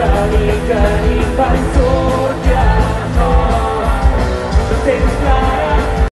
사랑